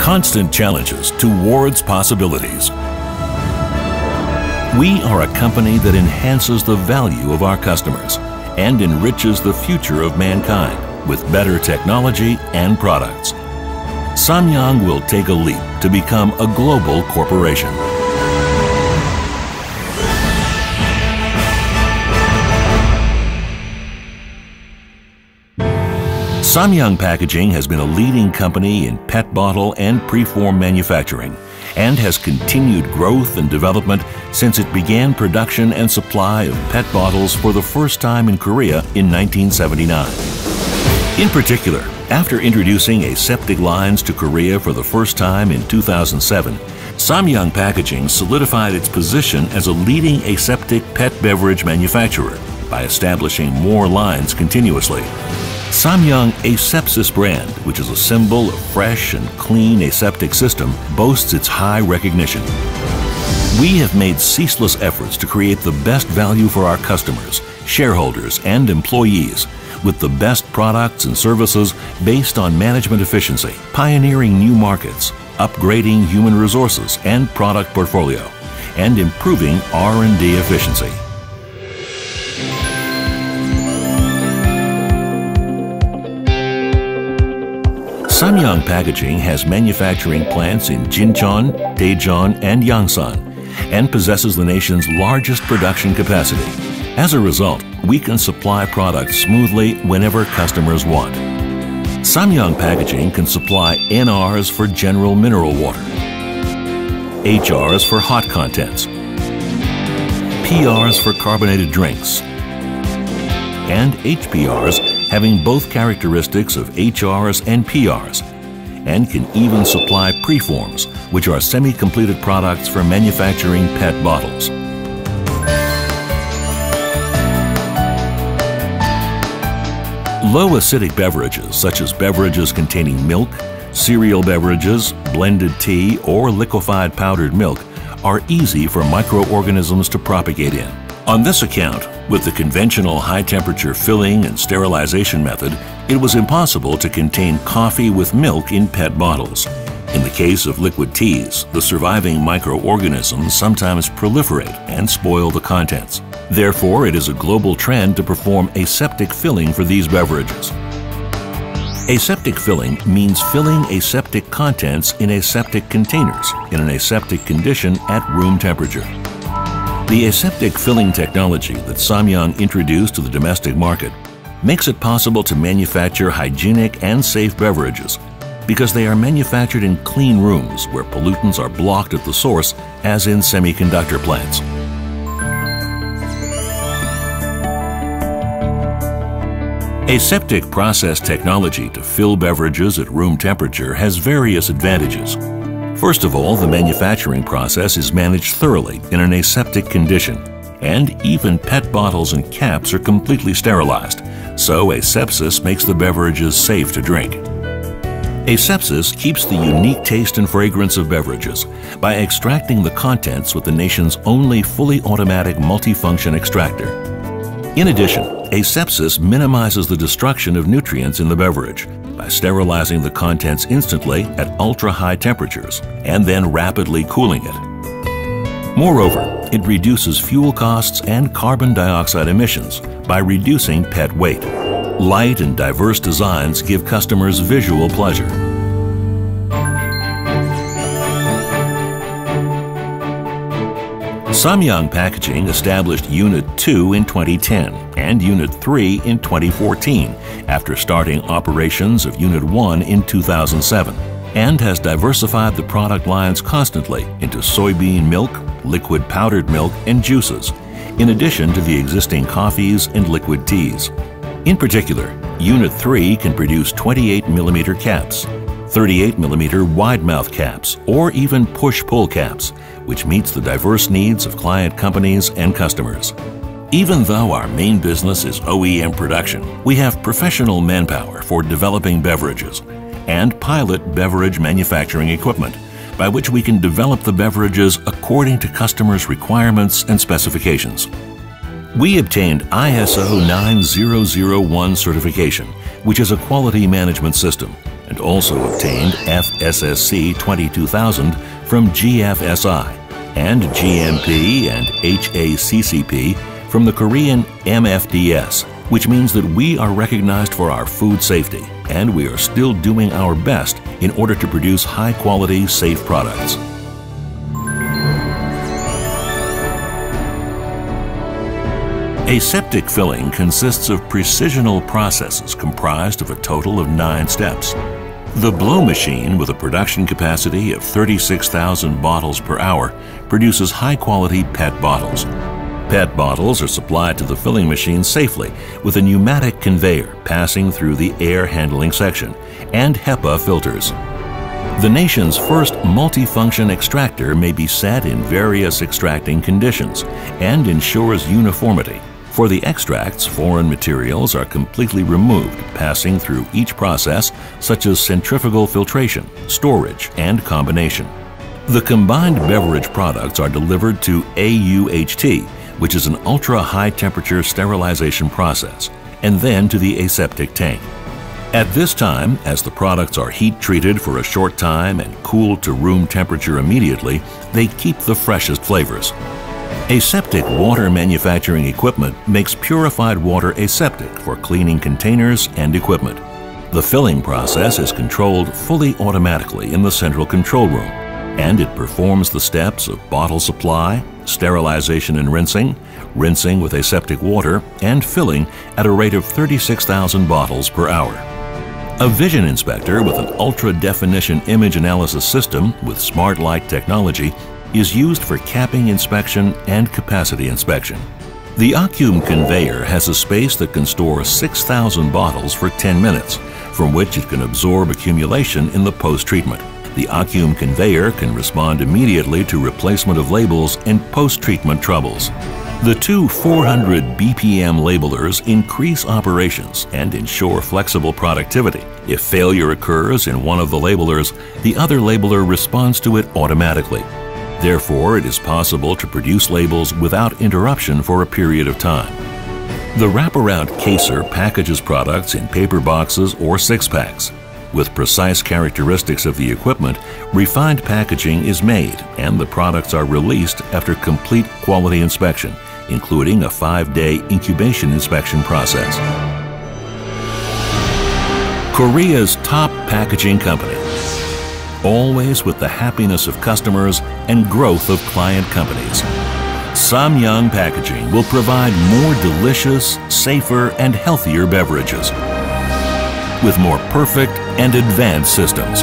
constant challenges towards possibilities. We are a company that enhances the value of our customers and enriches the future of mankind with better technology and products. Samyang will take a leap to become a global corporation. Samyang Packaging has been a leading company in PET bottle and preform manufacturing and has continued growth and development since it began production and supply of PET bottles for the first time in Korea in 1979. In particular, after introducing aseptic lines to Korea for the first time in 2007, Samyang Packaging solidified its position as a leading aseptic PET beverage manufacturer by establishing more lines continuously. Samyang Asepsis brand, which is a symbol of fresh and clean aseptic system, boasts its high recognition. We have made ceaseless efforts to create the best value for our customers, shareholders, and employees with the best products and services based on management efficiency, pioneering new markets, upgrading human resources and product portfolio, and improving R&D efficiency. Samyang Packaging has manufacturing plants in Jincheon, Daejeon, and Yangsan, and possesses the nation's largest production capacity. As a result, we can supply products smoothly whenever customers want. Samyang Packaging can supply NRs for general mineral water, HRs for hot contents, PRs for carbonated drinks, and HPRs having both characteristics of HRs and PRs, and can even supply preforms, which are semi-completed products for manufacturing PET bottles. Low acidic beverages, such as beverages containing milk, cereal beverages, blended tea, or liquefied powdered milk, are easy for microorganisms to propagate in. On this account, with the conventional high-temperature filling and sterilization method, it was impossible to contain coffee with milk in PET bottles. In the case of liquid teas, the surviving microorganisms sometimes proliferate and spoil the contents. Therefore, it is a global trend to perform aseptic filling for these beverages. Aseptic filling means filling aseptic contents in aseptic containers in an aseptic condition at room temperature. The aseptic filling technology that Samyang introduced to the domestic market makes it possible to manufacture hygienic and safe beverages because they are manufactured in clean rooms where pollutants are blocked at the source as in semiconductor plants. Aseptic process technology to fill beverages at room temperature has various advantages. First of all, the manufacturing process is managed thoroughly in an aseptic condition, and even PET bottles and caps are completely sterilized, so asepsis makes the beverages safe to drink. Asepsis keeps the unique taste and fragrance of beverages by extracting the contents with the nation's only fully automatic multifunction extractor. In addition, asepsis minimizes the destruction of nutrients in the beverage by sterilizing the contents instantly at ultra-high temperatures and then rapidly cooling it. Moreover, it reduces fuel costs and carbon dioxide emissions by reducing PET weight. Light and diverse designs give customers visual pleasure. Samyang Packaging established Unit 2 in 2010 and Unit 3 in 2014 after starting operations of Unit 1 in 2007 and has diversified the product lines constantly into soybean milk, liquid powdered milk, and juices, in addition to the existing coffees and liquid teas. In particular, Unit 3 can produce 28 millimeter caps, 38 millimeter wide mouth caps, or even push pull caps, which meets the diverse needs of client companies and customers. Even though our main business is OEM production, we have professional manpower for developing beverages and pilot beverage manufacturing equipment by which we can develop the beverages according to customers' requirements and specifications. We obtained ISO 9001 certification, which is a quality management system, and also obtained FSSC 22000 from GFSI and GMP and HACCP from the Korean MFDS, which means that we are recognized for our food safety and we are still doing our best in order to produce high quality, safe products. Aseptic filling consists of precisional processes comprised of a total of nine steps. The blow machine, with a production capacity of 36,000 bottles per hour, produces high quality PET bottles. PET bottles are supplied to the filling machine safely with a pneumatic conveyor passing through the air handling section and HEPA filters. The nation's first multifunction extractor may be set in various extracting conditions and ensures uniformity for the extracts, foreign materials are completely removed, passing through each process, such as centrifugal filtration, storage, and combination. The combined beverage products are delivered to AUHT, which is an ultra high temperature sterilization process, and then to the aseptic tank. At this time, as the products are heat treated for a short time and cooled to room temperature immediately, they keep the freshest flavors. Aseptic water manufacturing equipment makes purified water aseptic for cleaning containers and equipment. The filling process is controlled fully automatically in the central control room, and it performs the steps of bottle supply, sterilization and rinsing, rinsing with aseptic water, and filling at a rate of 36,000 bottles per hour. A vision inspector with an ultra definition image analysis system with smart light technology is used for capping inspection and capacity inspection. The Occume conveyor has a space that can store 6,000 bottles for 10 minutes, from which it can absorb accumulation in the post-treatment. The Occume conveyor can respond immediately to replacement of labels and post-treatment troubles. The two 400 BPM labelers increase operations and ensure flexible productivity. If failure occurs in one of the labelers, the other labeler responds to it automatically. Therefore, it is possible to produce labels without interruption for a period of time. The wraparound caser packages products in paper boxes or six packs. With precise characteristics of the equipment, refined packaging is made and the products are released after complete quality inspection, including a five day incubation inspection process. Korea's top packaging company always with the happiness of customers and growth of client companies. Samyang Packaging will provide more delicious, safer, and healthier beverages with more perfect and advanced systems